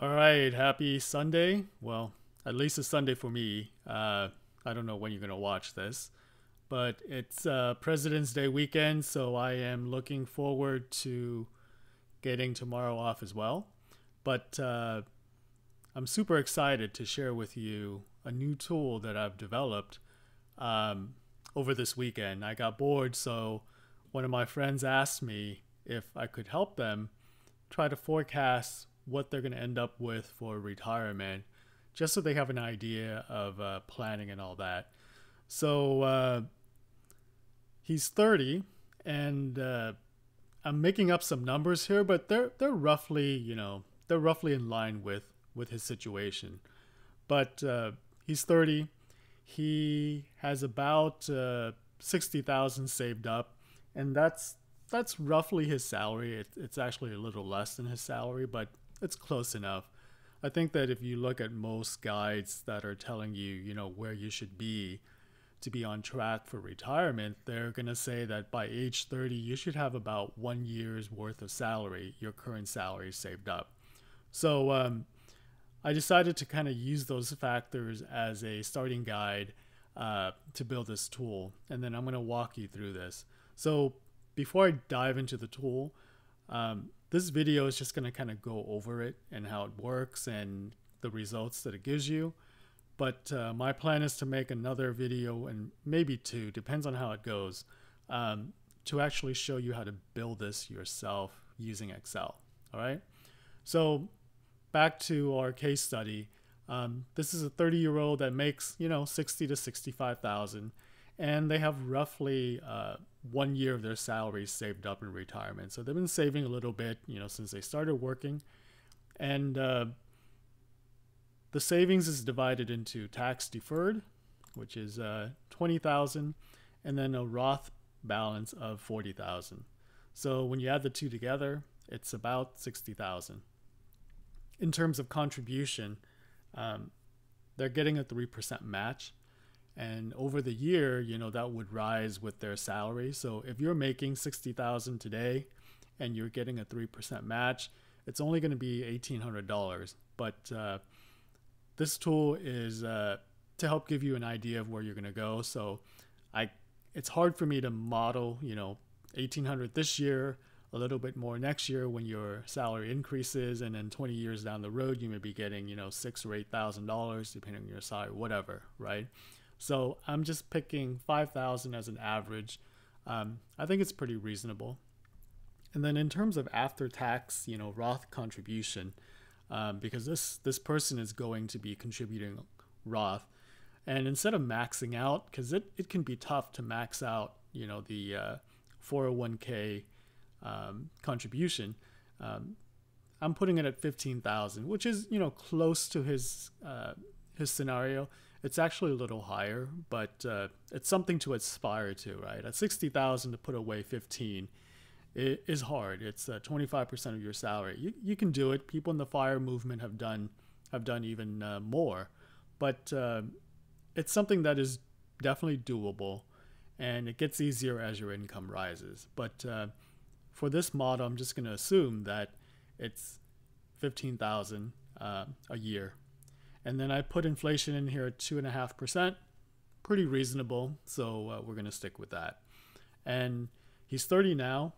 All right, happy Sunday. Well, at least it's Sunday for me. Uh, I don't know when you're going to watch this, but it's uh, President's Day weekend, so I am looking forward to getting tomorrow off as well. But uh, I'm super excited to share with you a new tool that I've developed um, over this weekend. I got bored, so one of my friends asked me if I could help them try to forecast what they're going to end up with for retirement, just so they have an idea of uh, planning and all that. So uh, he's 30, and uh, I'm making up some numbers here, but they're they're roughly you know they're roughly in line with with his situation. But uh, he's 30. He has about uh, 60,000 saved up, and that's that's roughly his salary. It, it's actually a little less than his salary, but it's close enough. I think that if you look at most guides that are telling you, you know, where you should be to be on track for retirement, they're going to say that by age 30, you should have about one year's worth of salary, your current salary saved up. So um, I decided to kind of use those factors as a starting guide uh, to build this tool. And then I'm going to walk you through this. So before I dive into the tool, um, this video is just going to kind of go over it and how it works and the results that it gives you. But uh, my plan is to make another video and maybe two, depends on how it goes, um, to actually show you how to build this yourself using Excel. All right. So back to our case study. Um, this is a 30 year old that makes, you know, 60 to 65,000 and they have roughly uh, one year of their salary saved up in retirement. So they've been saving a little bit, you know, since they started working. And uh, the savings is divided into tax deferred, which is uh, 20,000, and then a Roth balance of 40,000. So when you add the two together, it's about 60,000. In terms of contribution, um, they're getting a 3% match and over the year you know that would rise with their salary. So if you're making 60000 today and you're getting a 3% match it's only going to be $1800 but uh, this tool is uh, to help give you an idea of where you're going to go. So i it's hard for me to model you know 1800 this year a little bit more next year when your salary increases and then 20 years down the road you may be getting you know six or eight thousand dollars depending on your salary whatever right so I'm just picking 5,000 as an average. Um, I think it's pretty reasonable. And then in terms of after tax, you know, Roth contribution, um, because this this person is going to be contributing Roth, and instead of maxing out, because it, it can be tough to max out, you know, the uh, 401k um, contribution, um, I'm putting it at 15,000, which is you know close to his uh, his scenario. It's actually a little higher, but uh, it's something to aspire to, right? At 60,000 to put away 15 it is hard. It's uh, 25% of your salary. You, you can do it. People in the fire movement have done have done even uh, more, but uh, it's something that is definitely doable, and it gets easier as your income rises. But uh, for this model, I'm just going to assume that it's 15,000 uh, a year and then I put inflation in here at 2.5%. Pretty reasonable. So uh, we're going to stick with that. And he's 30 now.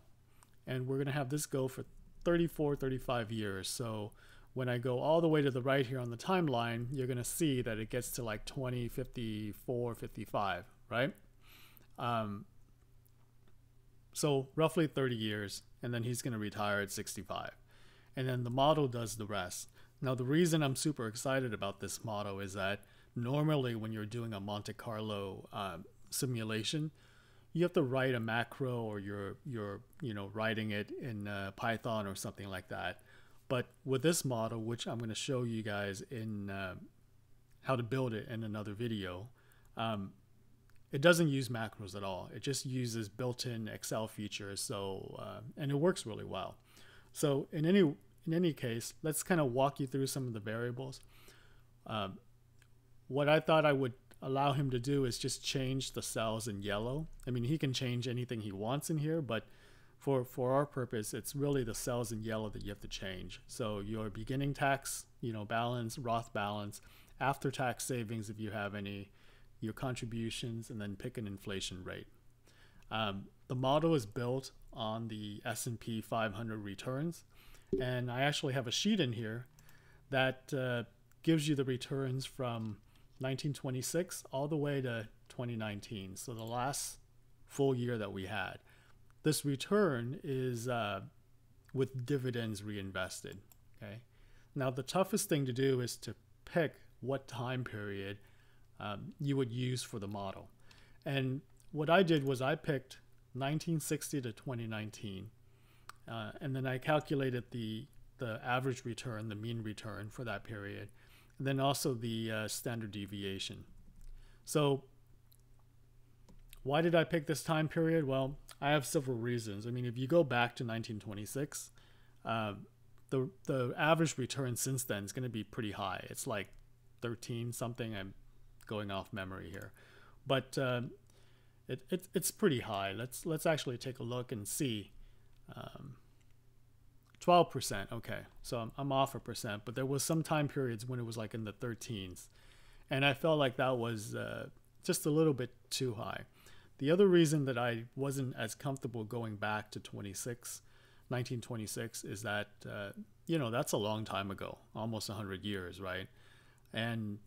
And we're going to have this go for 34, 35 years. So when I go all the way to the right here on the timeline, you're going to see that it gets to like 20, 54, 55, right? Um, so roughly 30 years, and then he's going to retire at 65. And then the model does the rest. Now, the reason I'm super excited about this model is that normally when you're doing a Monte Carlo uh, simulation, you have to write a macro or you're, you're you know, writing it in uh, Python or something like that. But with this model, which I'm going to show you guys in uh, how to build it in another video, um, it doesn't use macros at all. It just uses built-in Excel features. So, uh, and it works really well. So in any in any case, let's kind of walk you through some of the variables. Um, what I thought I would allow him to do is just change the cells in yellow. I mean, he can change anything he wants in here, but for for our purpose, it's really the cells in yellow that you have to change. So your beginning tax, you know, balance, Roth balance, after tax savings if you have any, your contributions, and then pick an inflation rate. Um, the model is built on the S&P 500 returns, and I actually have a sheet in here that uh, gives you the returns from 1926 all the way to 2019. So the last full year that we had this return is uh, with dividends reinvested. Okay. Now the toughest thing to do is to pick what time period um, you would use for the model. And what I did was I picked 1960 to 2019, uh, and then I calculated the the average return, the mean return for that period, and then also the uh, standard deviation. So why did I pick this time period? Well, I have several reasons. I mean, if you go back to 1926, uh, the the average return since then is going to be pretty high. It's like 13 something. I'm going off memory here, but uh, it, it it's pretty high. Let's let's actually take a look and see. Um, 12%. Okay, so I'm, I'm off a percent, but there was some time periods when it was like in the 13s, and I felt like that was uh, just a little bit too high. The other reason that I wasn't as comfortable going back to 26, 1926 is that, uh, you know, that's a long time ago, almost 100 years, right? And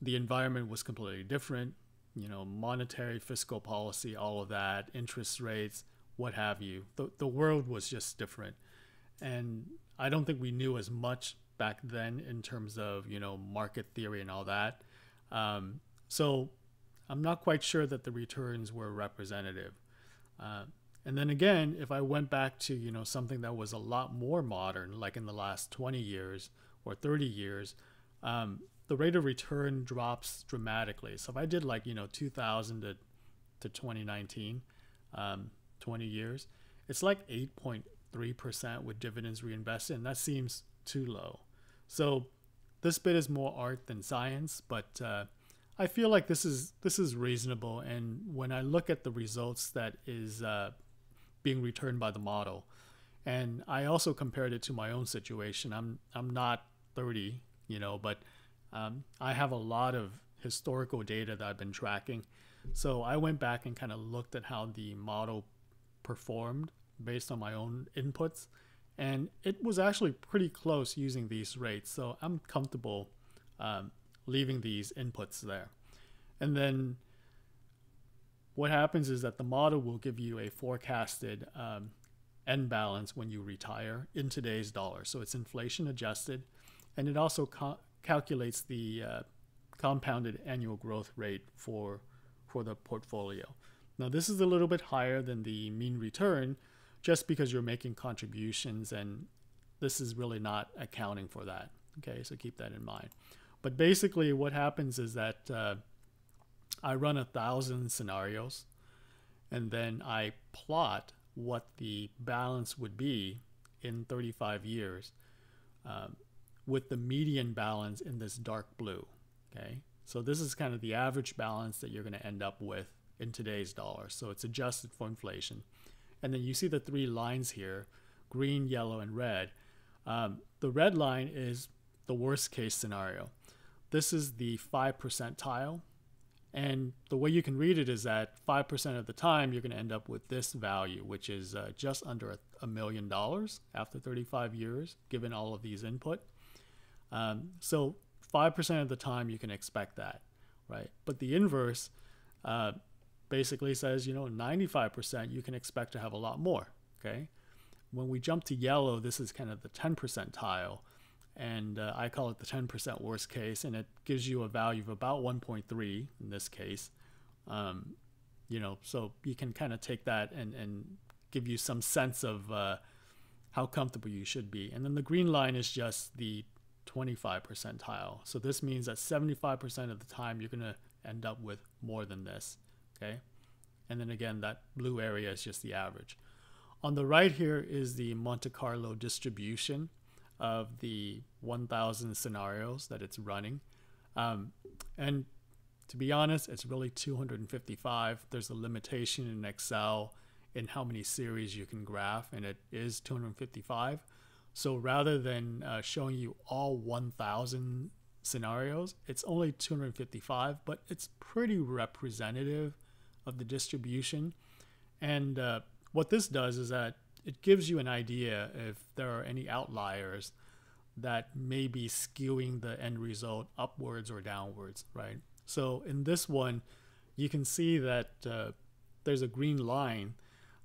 the environment was completely different, you know, monetary, fiscal policy, all of that, interest rates, what have you. The, the world was just different. And I don't think we knew as much back then in terms of, you know, market theory and all that. Um, so I'm not quite sure that the returns were representative. Uh, and then again, if I went back to you know something that was a lot more modern, like in the last 20 years or 30 years, um, the rate of return drops dramatically. So if I did like you know 2000 to to 2019, um, 20 years, it's like 8.3 percent with dividends reinvested, and that seems too low. So this bit is more art than science, but uh, I feel like this is this is reasonable, and when I look at the results that is uh, being returned by the model, and I also compared it to my own situation. I'm I'm not 30, you know, but um, I have a lot of historical data that I've been tracking. So I went back and kind of looked at how the model performed based on my own inputs, and it was actually pretty close using these rates. So I'm comfortable um, leaving these inputs there. And then what happens is that the model will give you a forecasted um, end balance when you retire in today's dollar. So it's inflation adjusted, and it also calculates the uh, compounded annual growth rate for for the portfolio. Now this is a little bit higher than the mean return, just because you're making contributions, and this is really not accounting for that. Okay, so keep that in mind. But basically, what happens is that uh, I run a thousand scenarios, and then I plot what the balance would be in 35 years, um, with the median balance in this dark blue. Okay, so this is kind of the average balance that you're going to end up with in today's dollar. So it's adjusted for inflation, and then you see the three lines here: green, yellow, and red. Um, the red line is the worst case scenario. This is the 5 percentile. And the way you can read it is that 5% of the time, you're going to end up with this value, which is uh, just under a, million dollars after 35 years, given all of these input. Um, so 5% of the time, you can expect that, right? But the inverse uh, basically says, you know, 95%, you can expect to have a lot more, okay? When we jump to yellow, this is kind of the 10 percentile and uh, I call it the 10% worst case, and it gives you a value of about 1.3 in this case. Um, you know, so you can kind of take that and, and give you some sense of uh, how comfortable you should be. And then the green line is just the 25 percentile. So this means that 75% of the time you're going to end up with more than this. Okay. And then again, that blue area is just the average. On the right here is the Monte Carlo distribution of the 1000 scenarios that it's running. Um, and to be honest, it's really 255. There's a limitation in Excel in how many series you can graph, and it is 255. So rather than uh, showing you all 1,000 scenarios, it's only 255, but it's pretty representative of the distribution. And uh, what this does is that it gives you an idea if there are any outliers that may be skewing the end result upwards or downwards, right? So in this one, you can see that uh, there's a green line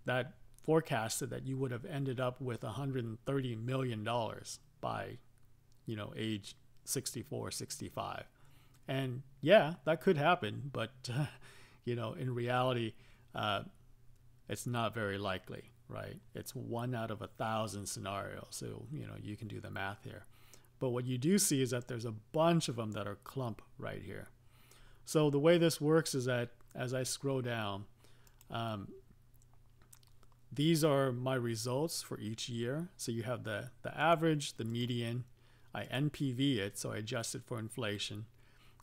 that forecasted that you would have ended up with 130 million dollars by, you know, age 64, 65. And yeah, that could happen, but uh, you know, in reality, uh, it's not very likely, right? It's one out of a thousand scenarios. So, you know, you can do the math here. But what you do see is that there's a bunch of them that are clump right here. So the way this works is that as I scroll down, um, these are my results for each year. So you have the, the average, the median, I NPV it, so I adjust it for inflation.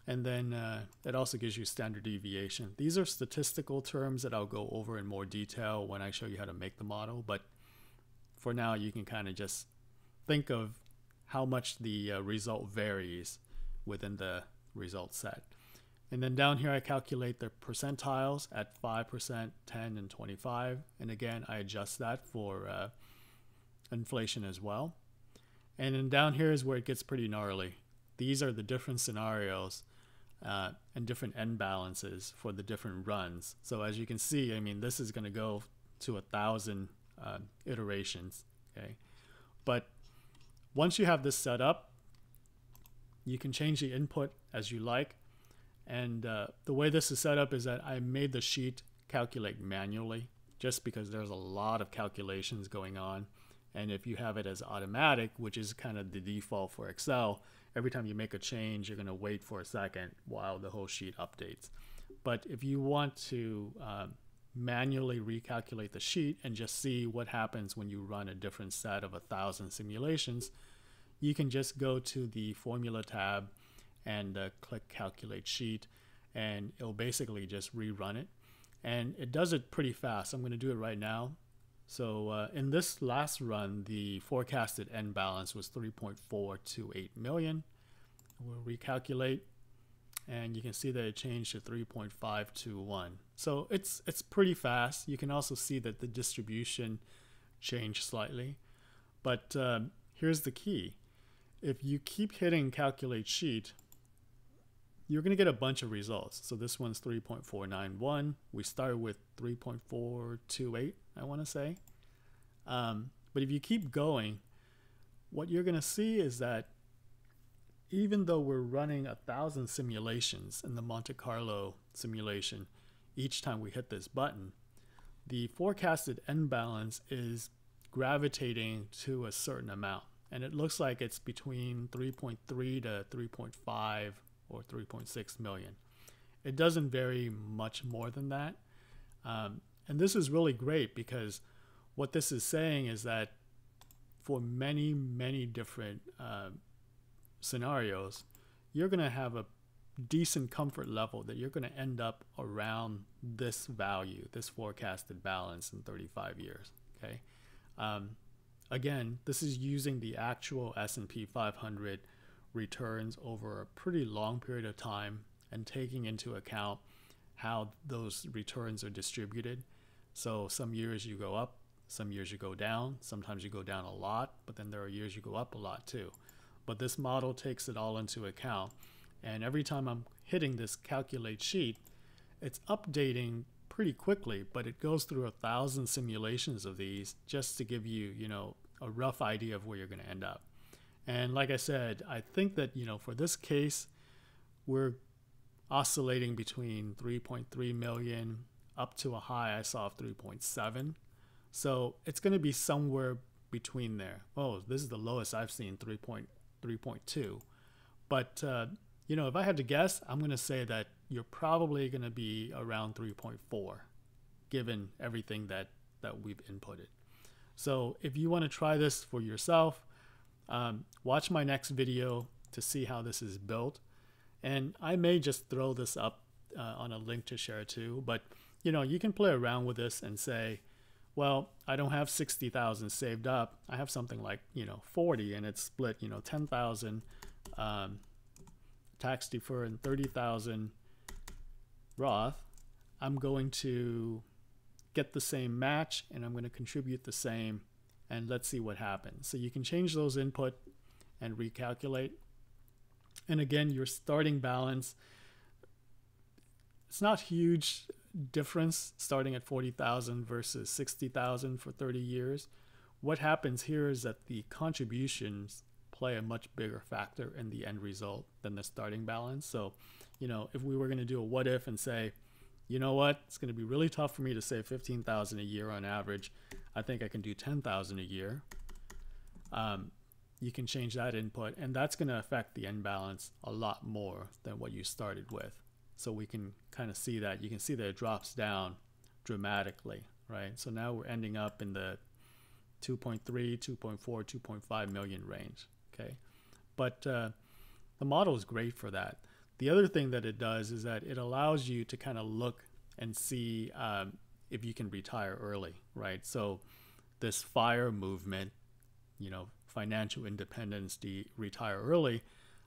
And then uh, it also gives you standard deviation. These are statistical terms that I'll go over in more detail when I show you how to make the model. But for now, you can kind of just think of how much the uh, result varies within the result set. And then down here, I calculate the percentiles at 5%, 10, and 25. And again, I adjust that for uh, inflation as well. And then down here is where it gets pretty gnarly. These are the different scenarios uh, and different end balances for the different runs. So as you can see, I mean, this is going to go to a thousand uh, iterations. Okay, but once you have this set up, you can change the input as you like. And uh, the way this is set up is that I made the sheet calculate manually just because there's a lot of calculations going on. And if you have it as automatic, which is kind of the default for Excel, every time you make a change, you're going to wait for a second while the whole sheet updates. But if you want to uh, manually recalculate the sheet and just see what happens when you run a different set of a thousand simulations, you can just go to the formula tab and uh, click calculate sheet and it'll basically just rerun it. And it does it pretty fast. I'm going to do it right now. So uh, in this last run, the forecasted end balance was 3.428 million. We'll recalculate and you can see that it changed to 3.521. So it's it's pretty fast. You can also see that the distribution changed slightly. But um, here's the key. If you keep hitting calculate sheet, you're going to get a bunch of results. So this one's 3.491. We started with 3.428, I want to say. Um, but if you keep going, what you're going to see is that even though we're running a thousand simulations in the Monte Carlo simulation, each time we hit this button, the forecasted end balance is gravitating to a certain amount. And it looks like it's between 3.3 to 3.5 or 3.6 million. It doesn't vary much more than that. Um, and this is really great because what this is saying is that for many, many different uh, scenarios, you're going to have a decent comfort level that you're going to end up around this value, this forecasted balance in 35 years. Okay. Um, again, this is using the actual S&P 500 returns over a pretty long period of time and taking into account how those returns are distributed. So some years you go up, some years you go down, sometimes you go down a lot, but then there are years you go up a lot too. But this model takes it all into account. And every time I'm hitting this calculate sheet, it's updating pretty quickly, but it goes through a thousand simulations of these just to give you, you know, a rough idea of where you're going to end up. And like I said, I think that, you know, for this case, we're oscillating between 3.3 million up to a high I saw of 3.7. So it's going to be somewhere between there. Oh, this is the lowest I've seen, 3.3.2. But, uh, you know, if I had to guess, I'm going to say that you're probably going to be around 3.4, given everything that, that we've inputted. So if you want to try this for yourself, um, watch my next video to see how this is built. And I may just throw this up uh, on a link to share too, but you know, you can play around with this and say, well, I don't have 60,000 saved up. I have something like, you know, 40 and it's split, you know, 10,000 um, tax deferred and 30,000 Roth. I'm going to get the same match and I'm going to contribute the same and let's see what happens. So you can change those input and recalculate. And again, your starting balance, it's not huge difference starting at 40,000 versus 60,000 for 30 years. What happens here is that the contributions play a much bigger factor in the end result than the starting balance. So, you know, if we were going to do a what if and say, you know what, it's going to be really tough for me to save 15,000 a year on average. I think I can do 10,000 a year. Um, you can change that input and that's going to affect the end balance a lot more than what you started with. So we can kind of see that. You can see that it drops down dramatically, right? So now we're ending up in the 2.3, 2.4, 2.5 million range, okay? But uh, the model is great for that. The other thing that it does is that it allows you to kind of look and see um, if you can retire early, right? So this FIRE movement, you know, financial independence, de- retire early.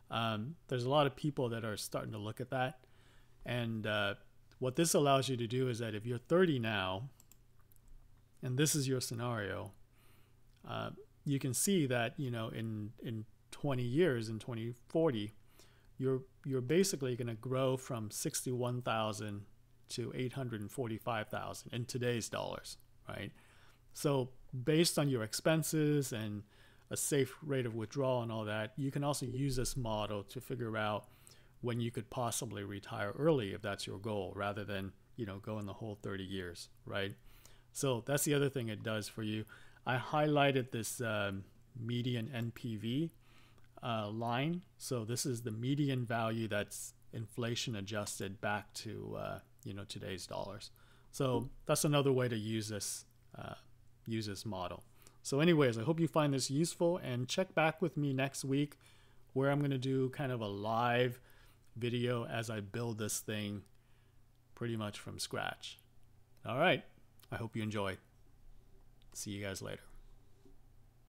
Um, there's a lot of people that are starting to look at that and uh, what this allows you to do is that if you're 30 now, and this is your scenario, uh, you can see that you know in in 20 years, in 2040, you're you're basically going to grow from 61,000 to 845,000 in today's dollars, right? So based on your expenses and a safe rate of withdrawal and all that, you can also use this model to figure out when you could possibly retire early if that's your goal rather than you know going the whole 30 years right? So that's the other thing it does for you. I highlighted this um, median npv uh, line. So this is the median value that's inflation adjusted back to uh, you know today's dollars. So that's another way to use this uh, use this model. So anyways i hope you find this useful and check back with me next week where i'm going to do kind of a live video as I build this thing pretty much from scratch. All right. I hope you enjoy. See you guys later.